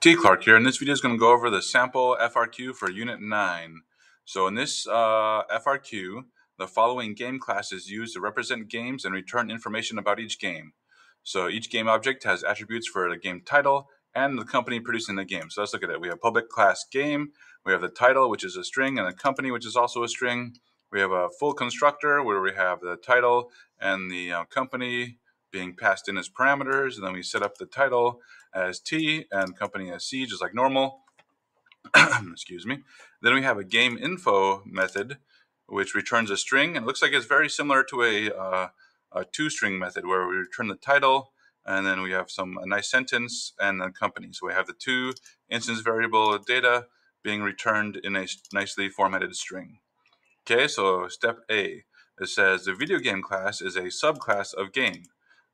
T. Clark here, and this video is going to go over the sample FRQ for Unit 9. So in this uh, FRQ, the following game class is used to represent games and return information about each game. So each game object has attributes for the game title and the company producing the game. So let's look at it. We have public class game, we have the title, which is a string, and the company, which is also a string. We have a full constructor where we have the title and the uh, company being passed in as parameters, and then we set up the title as T and company as C, just like normal. Excuse me. Then we have a game info method, which returns a string, and it looks like it's very similar to a, uh, a toString method where we return the title, and then we have some a nice sentence and then company. So we have the two instance variable data being returned in a nicely formatted string. Okay, so step A. It says the video game class is a subclass of game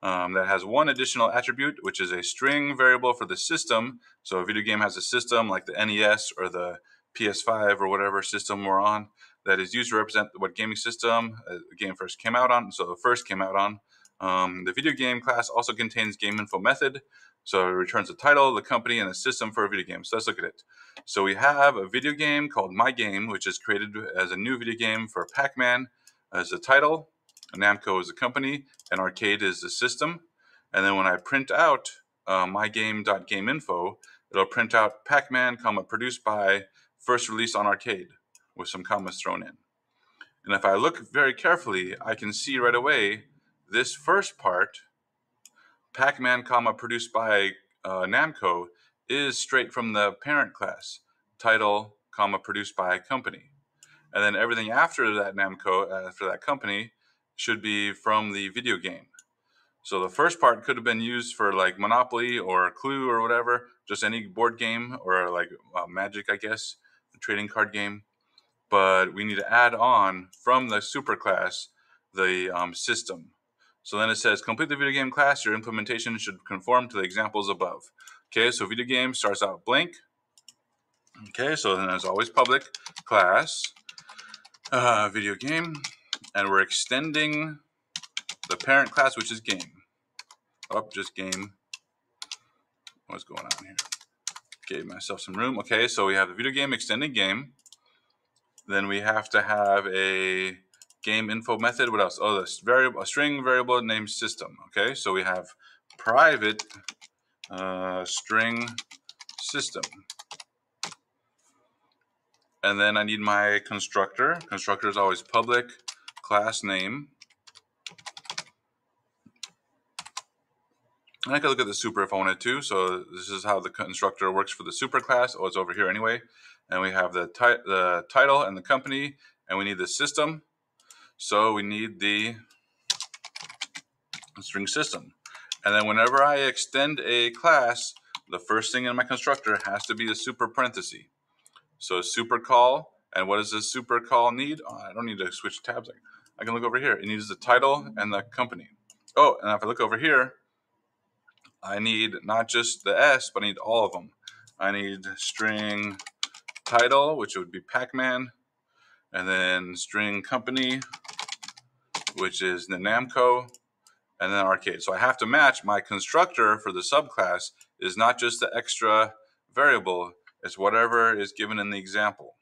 um, that has one additional attribute, which is a string variable for the system. So a video game has a system like the NES or the PS5 or whatever system we're on that is used to represent what gaming system uh, the game first came out on. So first came out on. Um, the video game class also contains game info method. So it returns the title, the company, and the system for a video game. So let's look at it. So we have a video game called My Game, which is created as a new video game for Pac-Man as a title. Namco is the company, and Arcade is the system. And then when I print out uh, mygame.gameinfo, it'll print out Pac-Man, comma, produced by, first release on Arcade, with some commas thrown in. And if I look very carefully, I can see right away this first part, Pac-Man, comma, produced by uh, Namco, is straight from the parent class, title, comma, produced by company. And then everything after that Namco, after that company, should be from the video game. So the first part could have been used for like Monopoly or Clue or whatever, just any board game or like uh, Magic, I guess, a trading card game. But we need to add on from the superclass the um, system. So then it says complete the video game class. Your implementation should conform to the examples above. Okay, so video game starts out blank. Okay, so then as always public class uh, video game and we're extending the parent class, which is game. Oh, just game. What's going on here? Gave myself some room. Okay, so we have the video game extending game. Then we have to have a game info method. What else? Oh, this variable, a string variable named system. Okay, so we have private uh, string system. And then I need my constructor. Constructor is always public class name. And I could look at the super if I wanted to. So this is how the constructor works for the super class. Oh, it's over here anyway. And we have the, the title and the company, and we need the system. So we need the string system. And then whenever I extend a class, the first thing in my constructor has to be a super parenthesis. So super call, and what does this super call need? Oh, I don't need to switch tabs. I can look over here. It needs the title and the company. Oh, and if I look over here, I need not just the S, but I need all of them. I need string title, which would be Pac-Man, and then string company, which is the Namco, and then arcade. So I have to match my constructor for the subclass is not just the extra variable, it's whatever is given in the example.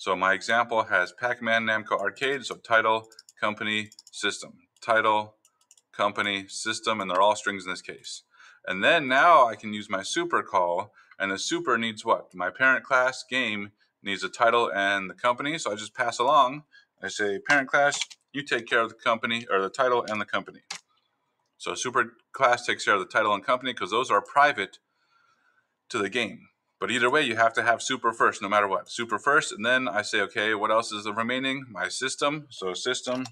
So my example has Pac-Man Namco Arcade, so title, company, system. Title, company, system, and they're all strings in this case. And then now I can use my super call, and the super needs what? My parent class game needs a title and the company, so I just pass along. I say, parent class, you take care of the company, or the title and the company. So super class takes care of the title and company because those are private to the game. But either way, you have to have super first, no matter what. Super first, and then I say, okay, what else is the remaining? My system. So system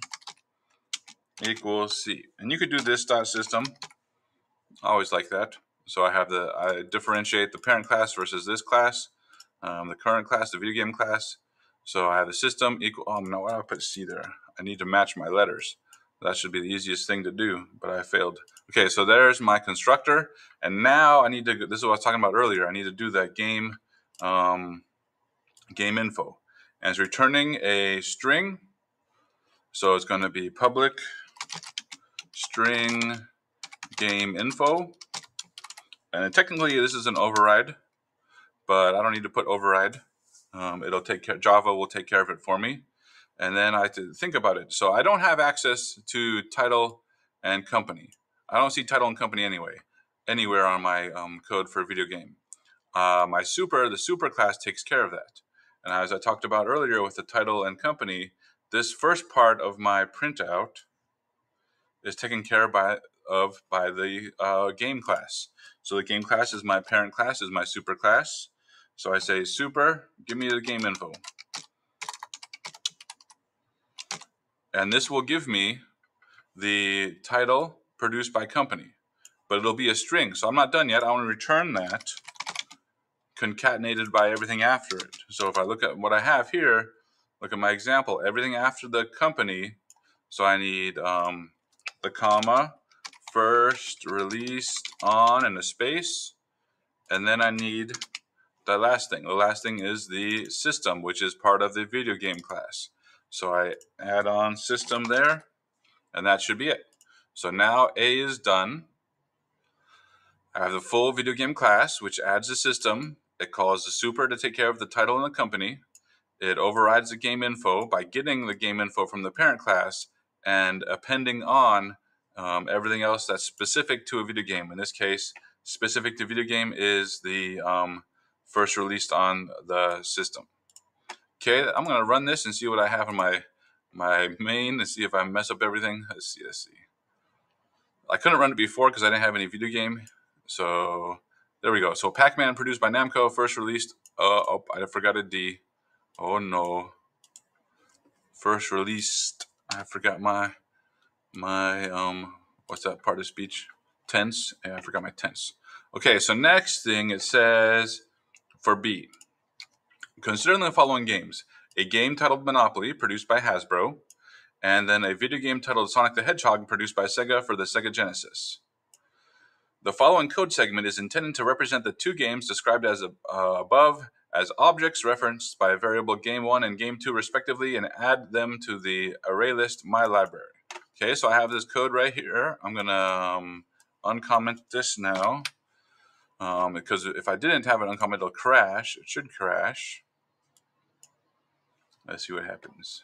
equals C. And you could do this dot system. Always like that. So I have the, I differentiate the parent class versus this class, um, the current class, the video game class. So I have the system equal, oh no, I put C there? I need to match my letters. That should be the easiest thing to do, but I failed. Okay, so there's my constructor. And now I need to, this is what I was talking about earlier. I need to do that game, um, game info. And it's returning a string. So it's going to be public string game info. And technically, this is an override, but I don't need to put override. Um, it'll take care. Java will take care of it for me, and then I have to think about it. So I don't have access to title and company. I don't see title and company anyway, anywhere on my um, code for a video game. Uh, my super, the super class takes care of that. And as I talked about earlier with the title and company, this first part of my printout is taken care by, of by the uh, game class. So the game class is my parent class, is my super class. So I say super, give me the game info. And this will give me the title produced by company, but it'll be a string. So I'm not done yet. I want to return that concatenated by everything after it. So if I look at what I have here, look at my example, everything after the company. So I need um, the comma, first released on and a space. And then I need the last thing. The last thing is the system, which is part of the video game class. So I add on system there, and that should be it. So now A is done. I have the full video game class, which adds the system. It calls the super to take care of the title and the company. It overrides the game info by getting the game info from the parent class and appending on um, everything else that's specific to a video game. In this case, specific to video game is the um, first released on the system. Okay, I'm gonna run this and see what I have in my my main and see if I mess up everything. Let's see, let's see. I couldn't run it before because I didn't have any video game. So there we go. So Pac-Man produced by Namco, first released. Uh, oh, I forgot a D. Oh no. First released. I forgot my my um. What's that part of speech? Tense. Yeah, I forgot my tense. Okay, so next thing it says for B. Consider the following games: a game titled Monopoly, produced by Hasbro, and then a video game titled Sonic the Hedgehog, produced by Sega for the Sega Genesis. The following code segment is intended to represent the two games described as uh, above as objects referenced by a variable game1 and game2 respectively and add them to the array list my library. Okay, so I have this code right here. I'm going to um, uncomment this now um, because if I didn't have it uncomment, it'll crash. It should crash. Let's see what happens.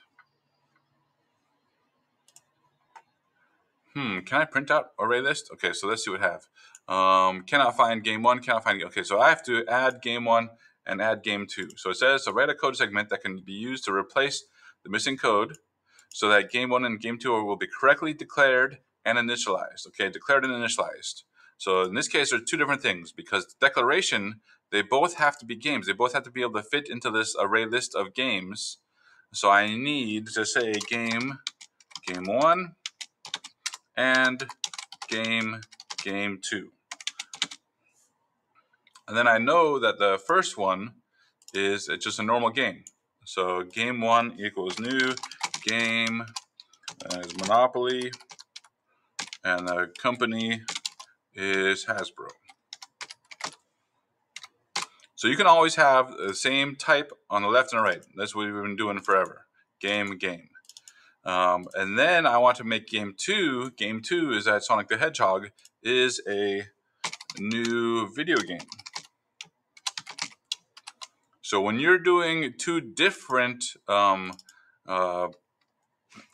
Hmm, can I print out array list? Okay, so let's see what I have. Um, cannot find game one, cannot find, okay, so I have to add game one and add game two. So it says, so write a code segment that can be used to replace the missing code so that game one and game two will be correctly declared and initialized. Okay, declared and initialized. So in this case, there's two different things because declaration, they both have to be games. They both have to be able to fit into this array list of games. So I need to say game, game one, and game, game two. And then I know that the first one is just a normal game. So game one equals new game uh, is Monopoly, and the company is Hasbro. So you can always have the same type on the left and the right. That's what we've been doing forever. Game, game. Um, and then I want to make game two. Game two is that Sonic the Hedgehog is a new video game. So when you're doing two different, um, uh,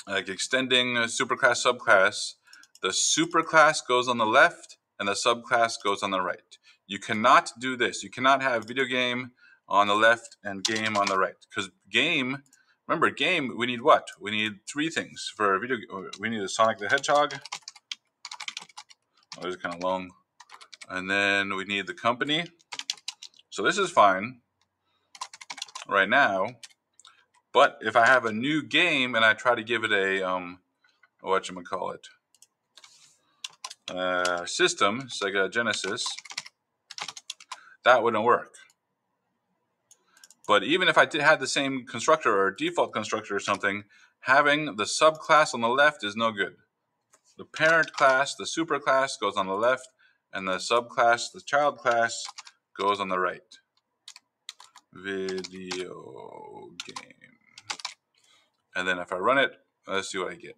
like extending superclass subclass, the superclass goes on the left and the subclass goes on the right. You cannot do this. You cannot have video game on the left and game on the right because game Remember, game, we need what? We need three things for a video. We need a Sonic the Hedgehog. Oh, this is kind of long. And then we need the company. So this is fine right now. But if I have a new game and I try to give it a, um, what you call it, uh, system, Sega Genesis, that wouldn't work. But even if I did have the same constructor or default constructor or something, having the subclass on the left is no good. The parent class, the superclass goes on the left, and the subclass, the child class, goes on the right. Video game. And then if I run it, let's see what I get.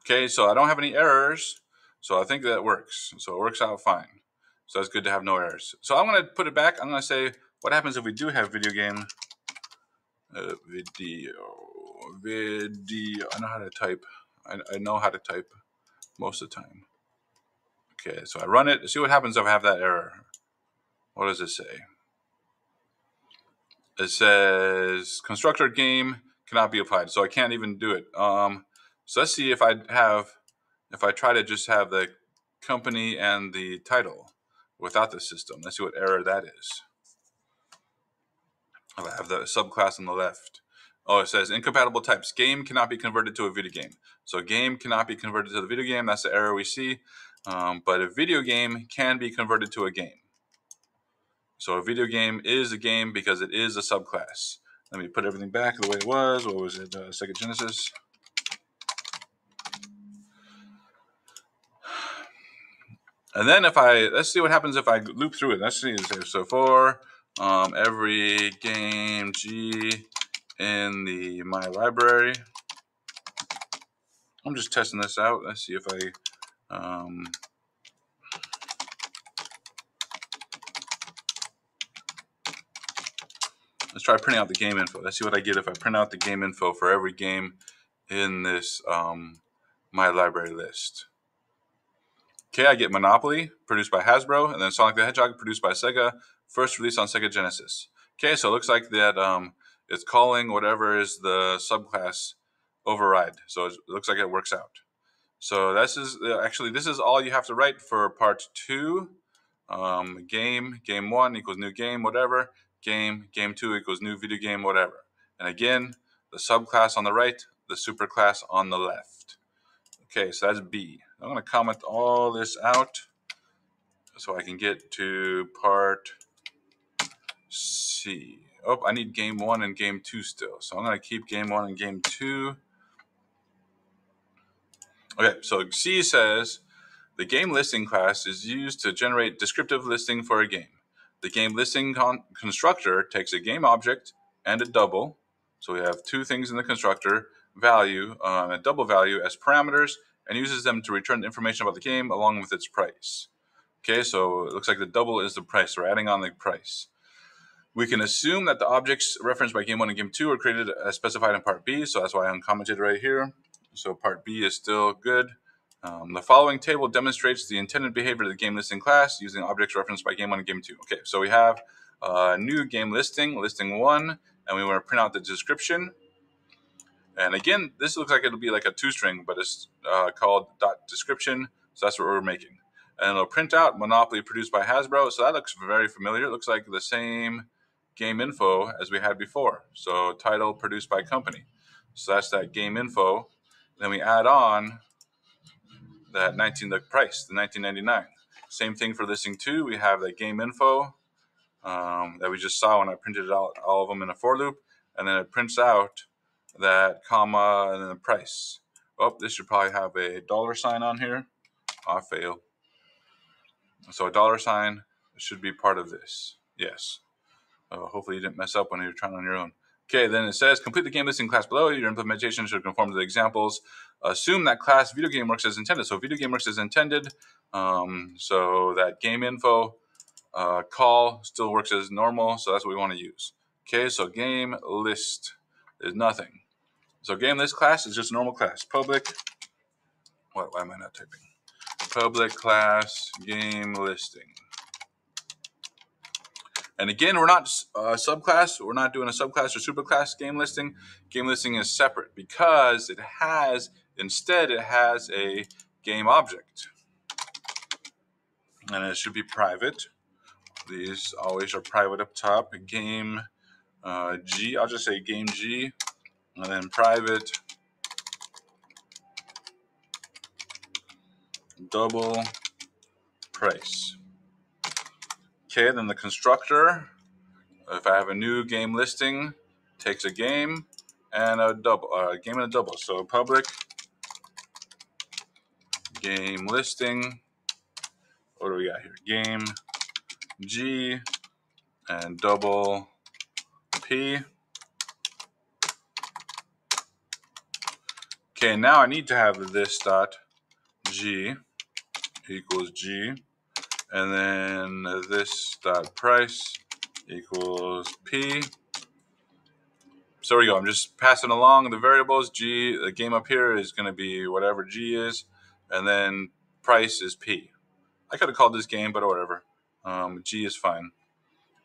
Okay, so I don't have any errors, so I think that works. So it works out fine. So it's good to have no errors. So I'm going to put it back. I'm going to say, what happens if we do have video game? Uh, video, video. I know how to type. I, I know how to type most of the time. Okay, so I run it. See what happens if I have that error. What does it say? It says constructor game cannot be applied. So I can't even do it. Um, so let's see if I have, if I try to just have the company and the title without the system. Let's see what error that is. I have the subclass on the left. Oh, it says incompatible types. Game cannot be converted to a video game. So game cannot be converted to the video game. That's the error we see. Um, but a video game can be converted to a game. So a video game is a game because it is a subclass. Let me put everything back the way it was. What was it? Uh, Genesis. And then if I, let's see what happens if I loop through it. Let's see, so for um, every game G in the my library, I'm just testing this out. Let's see if I, um, let's try printing out the game info. Let's see what I get if I print out the game info for every game in this um, my library list. Okay, I get Monopoly, produced by Hasbro, and then Sonic the Hedgehog, produced by Sega, first released on Sega Genesis. Okay, so it looks like that um, it's calling whatever is the subclass override. So it looks like it works out. So this is uh, actually this is all you have to write for part two. Um, game game one equals new game whatever. Game game two equals new video game whatever. And again, the subclass on the right, the superclass on the left. Okay, so that's B. I'm going to comment all this out so I can get to part C. Oh, I need game one and game two still. So I'm going to keep game one and game two. Okay, so C says the game listing class is used to generate descriptive listing for a game. The game listing con constructor takes a game object and a double. So we have two things in the constructor value, um, a double value as parameters and uses them to return information about the game along with its price. Okay, so it looks like the double is the price. We're adding on the price. We can assume that the objects referenced by Game 1 and Game 2 are created as specified in Part B, so that's why I uncommented right here. So Part B is still good. Um, the following table demonstrates the intended behavior of the game listing class using objects referenced by Game 1 and Game 2. Okay, so we have a new game listing, listing 1, and we want to print out the description. And again, this looks like it'll be like a toString, but it's uh, called dot description. So that's what we're making. And it'll print out Monopoly produced by Hasbro. So that looks very familiar. It looks like the same game info as we had before. So title produced by company. So that's that game info. Then we add on that 19, the price, the 1999. Same thing for listing two. We have that game info um, that we just saw when I printed out all of them in a for loop. And then it prints out that comma and then the price. Oh, this should probably have a dollar sign on here. I fail. So a dollar sign should be part of this. Yes. Uh, hopefully you didn't mess up when you're trying on your own. Okay, then it says complete the game listing class below. Your implementation should conform to the examples. Assume that class video game works as intended. So video game works as intended. Um, so that game info uh, call still works as normal. So that's what we want to use. Okay, so game list is nothing. So game list class is just a normal class. Public, what, why am I not typing? Public class game listing. And again, we're not a uh, subclass. We're not doing a subclass or superclass game listing. Game listing is separate because it has, instead, it has a game object. And it should be private. These always are private up top. Game uh, G, I'll just say game G and then private double price. Okay, then the constructor, if I have a new game listing, takes a game and a double, uh, game and a double. So public game listing. What do we got here? Game G and double P. Okay, now I need to have this dot g equals g, and then this dot price equals p. So we go. I'm just passing along the variables. G, the game up here is going to be whatever G is, and then price is P. I could have called this game, but whatever. Um, G is fine.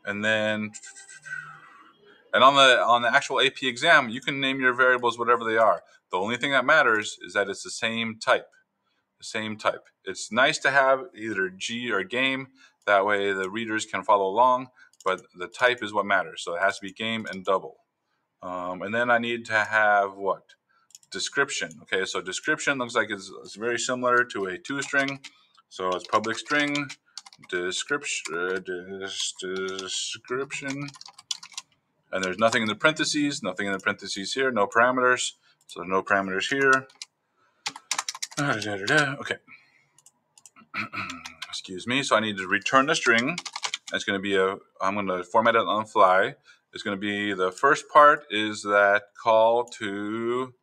And then, and on the on the actual AP exam, you can name your variables whatever they are. The only thing that matters is that it's the same type. The same type. It's nice to have either G or game. That way the readers can follow along, but the type is what matters. So it has to be game and double. Um, and then I need to have what? Description. Okay, so description looks like it's, it's very similar to a toString. So it's public string, description, uh, description, and there's nothing in the parentheses, nothing in the parentheses here, no parameters. So no parameters here. Okay. Excuse me. So I need to return the string. It's going to be a, I'm going to format it on the fly. It's going to be the first part is that call to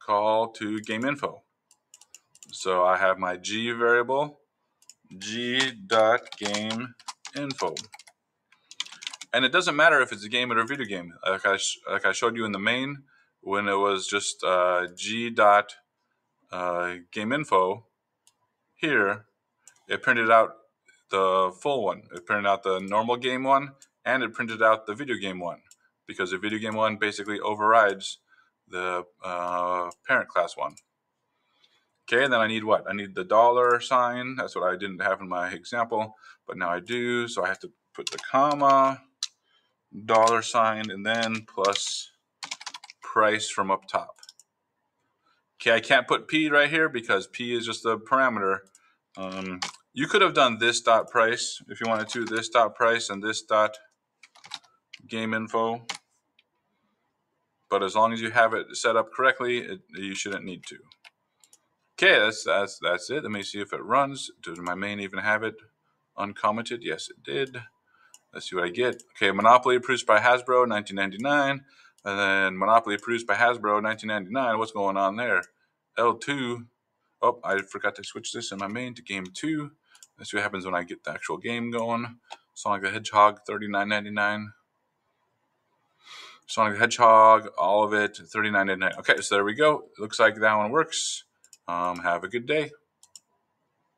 call to game info. So I have my G variable, G dot game info. And it doesn't matter if it's a game or a video game. Like I, like I showed you in the main, when it was just uh, G dot uh, game info, here it printed out the full one. It printed out the normal game one and it printed out the video game one because the video game one basically overrides the uh, parent class one. Okay, then I need what? I need the dollar sign. That's what I didn't have in my example, but now I do. So I have to put the comma, dollar sign, and then plus price from up top. Okay, I can't put P right here because P is just a parameter. Um, you could have done this dot price if you wanted to, this dot price and this dot game info. But as long as you have it set up correctly, it, you shouldn't need to. Okay, that's, that's, that's it. Let me see if it runs. Does my main even have it uncommented? Yes, it did. Let's see what I get. Okay, Monopoly produced by Hasbro, 1999. And then Monopoly produced by Hasbro, 1999. What's going on there? L2. Oh, I forgot to switch this in my main to game two. Let's see what happens when I get the actual game going. Sonic the Hedgehog, 39.99. Sonic the Hedgehog, all of it, 39.99. Okay, so there we go. Looks like that one works. Um, have a good day.